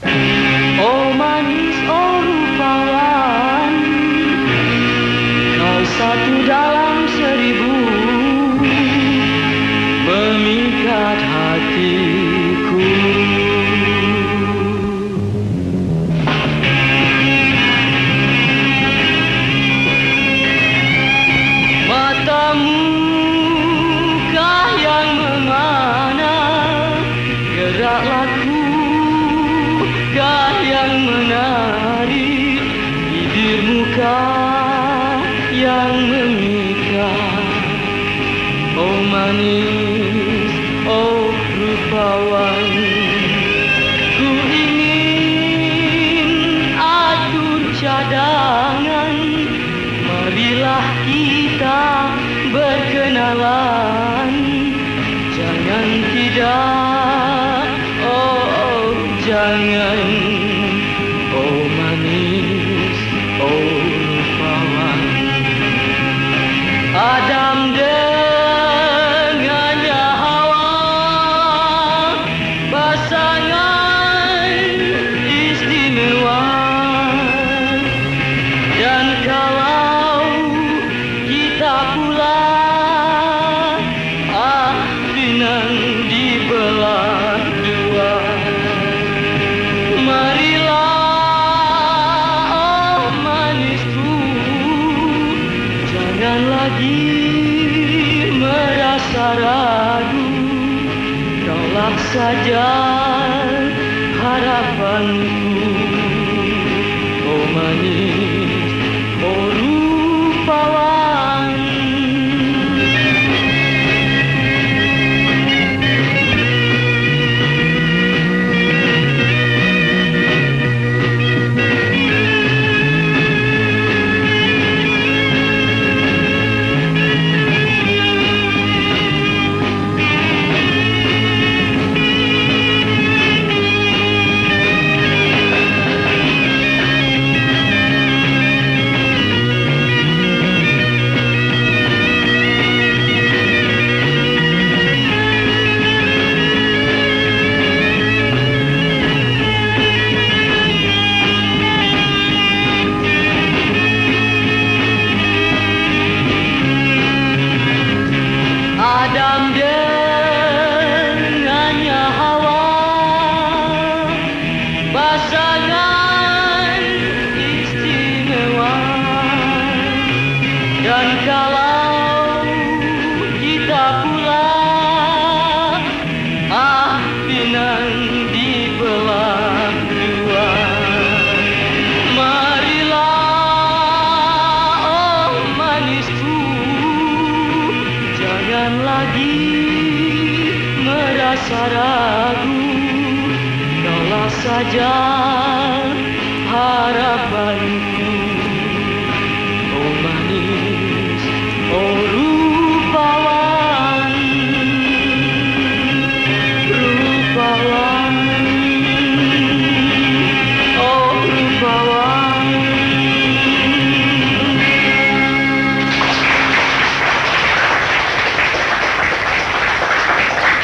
Oh manis, oh rupawan. Kau satu dalam seribu. Memikat hatiku. Matamu kah yang memana Gerak manis, oh rupawan. Ku ingin atur cadangan Marilah kita berkenalan. Jangan tidak, Jangan lagi merasa ragu. Kaulah saja I'm dead. Jangan lagi merasa ragu. Kaulah saja